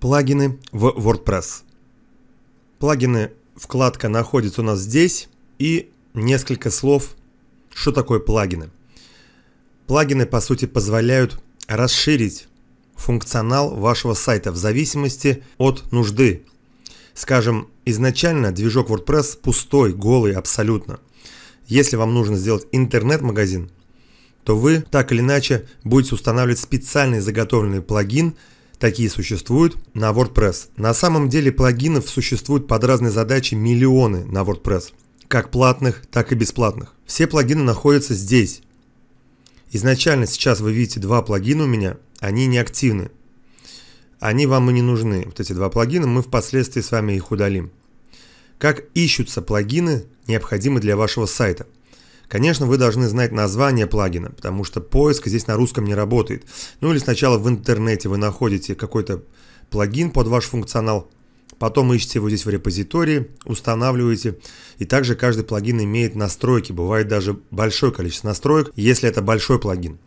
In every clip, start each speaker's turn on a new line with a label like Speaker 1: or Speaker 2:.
Speaker 1: Плагины в WordPress. Плагины вкладка находится у нас здесь и несколько слов, что такое плагины. Плагины по сути позволяют расширить функционал вашего сайта в зависимости от нужды. Скажем, изначально движок WordPress пустой, голый абсолютно. Если вам нужно сделать интернет-магазин, то вы так или иначе будете устанавливать специальный заготовленный плагин – Такие существуют на WordPress. На самом деле плагинов существует под разные задачи миллионы на WordPress. Как платных, так и бесплатных. Все плагины находятся здесь. Изначально сейчас вы видите два плагина у меня, они не активны. Они вам и не нужны. Вот эти два плагина, мы впоследствии с вами их удалим. Как ищутся плагины, необходимые для вашего сайта – Конечно, вы должны знать название плагина, потому что поиск здесь на русском не работает. Ну или сначала в интернете вы находите какой-то плагин под ваш функционал, потом ищете его здесь в репозитории, устанавливаете. И также каждый плагин имеет настройки, бывает даже большое количество настроек, если это большой плагин.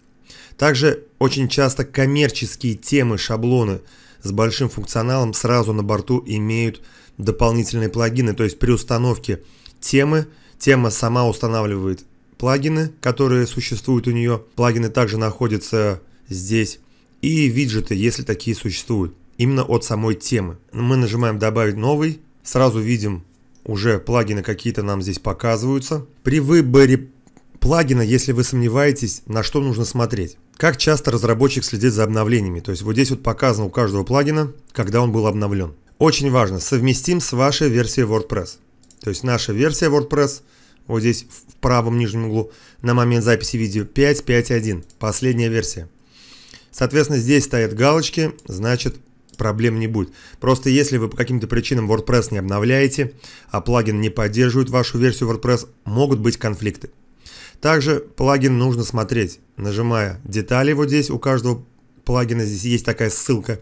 Speaker 1: Также очень часто коммерческие темы, шаблоны с большим функционалом сразу на борту имеют дополнительные плагины, то есть при установке темы Тема сама устанавливает плагины, которые существуют у нее. Плагины также находятся здесь. И виджеты, если такие существуют. Именно от самой темы. Мы нажимаем «Добавить новый». Сразу видим уже плагины какие-то нам здесь показываются. При выборе плагина, если вы сомневаетесь, на что нужно смотреть. Как часто разработчик следит за обновлениями. То есть вот здесь вот показано у каждого плагина, когда он был обновлен. Очень важно, совместим с вашей версией WordPress. То есть наша версия WordPress, вот здесь в правом нижнем углу, на момент записи видео 5.5.1, последняя версия. Соответственно, здесь стоят галочки, значит проблем не будет. Просто если вы по каким-то причинам WordPress не обновляете, а плагин не поддерживает вашу версию WordPress, могут быть конфликты. Также плагин нужно смотреть, нажимая детали вот здесь, у каждого плагина здесь есть такая ссылка.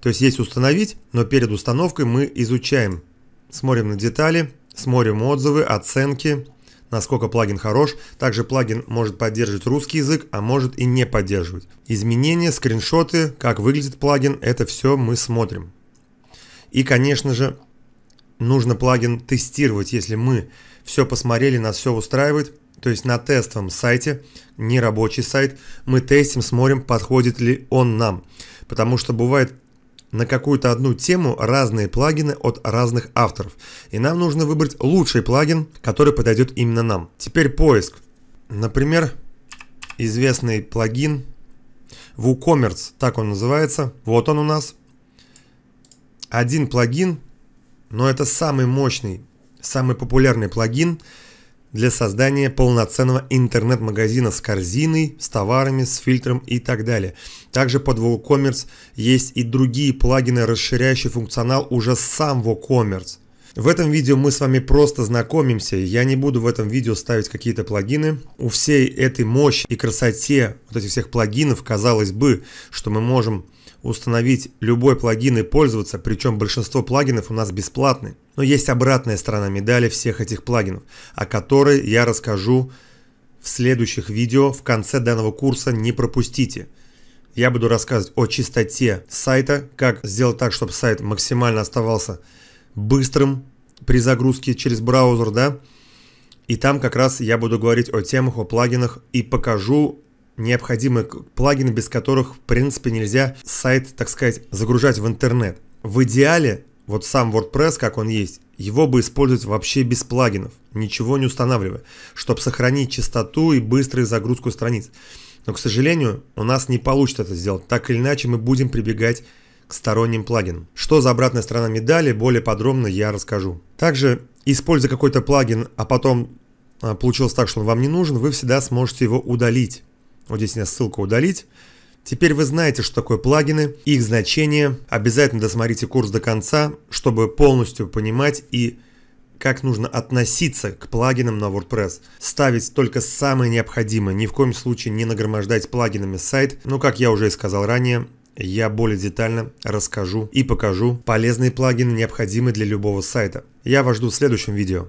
Speaker 1: То есть есть установить, но перед установкой мы изучаем, смотрим на детали, Смотрим отзывы, оценки, насколько плагин хорош. Также плагин может поддерживать русский язык, а может и не поддерживать. Изменения, скриншоты, как выглядит плагин, это все мы смотрим. И, конечно же, нужно плагин тестировать, если мы все посмотрели, нас все устраивает. То есть на тестовом сайте, не рабочий сайт, мы тестим, смотрим, подходит ли он нам. Потому что бывает на какую-то одну тему разные плагины от разных авторов. И нам нужно выбрать лучший плагин, который подойдет именно нам. Теперь поиск. Например, известный плагин WooCommerce, так он называется. Вот он у нас. Один плагин, но это самый мощный, самый популярный плагин – для создания полноценного интернет-магазина с корзиной, с товарами, с фильтром и так далее. Также под WooCommerce есть и другие плагины, расширяющие функционал уже сам WooCommerce. В этом видео мы с вами просто знакомимся, я не буду в этом видео ставить какие-то плагины. У всей этой мощи и красоте вот этих всех плагинов казалось бы, что мы можем установить любой плагин и пользоваться, причем большинство плагинов у нас бесплатны. Но есть обратная сторона медали всех этих плагинов, о которой я расскажу в следующих видео в конце данного курса, не пропустите. Я буду рассказывать о чистоте сайта, как сделать так, чтобы сайт максимально оставался быстрым при загрузке через браузер, да. И там как раз я буду говорить о темах, о плагинах и покажу необходимы плагины, без которых, в принципе, нельзя сайт, так сказать, загружать в интернет. В идеале, вот сам WordPress, как он есть, его бы использовать вообще без плагинов, ничего не устанавливая, чтобы сохранить чистоту и быструю загрузку страниц. Но, к сожалению, у нас не получится это сделать. Так или иначе, мы будем прибегать к сторонним плагинам. Что за обратная сторона медали, более подробно я расскажу. Также, используя какой-то плагин, а потом а, получилось так, что он вам не нужен, вы всегда сможете его удалить. Вот здесь у меня ссылка удалить. Теперь вы знаете, что такое плагины, их значение. Обязательно досмотрите курс до конца, чтобы полностью понимать и как нужно относиться к плагинам на WordPress. Ставить только самое необходимое, ни в коем случае не нагромождать плагинами сайт. Но, как я уже и сказал ранее, я более детально расскажу и покажу полезные плагины, необходимые для любого сайта. Я вас жду в следующем видео.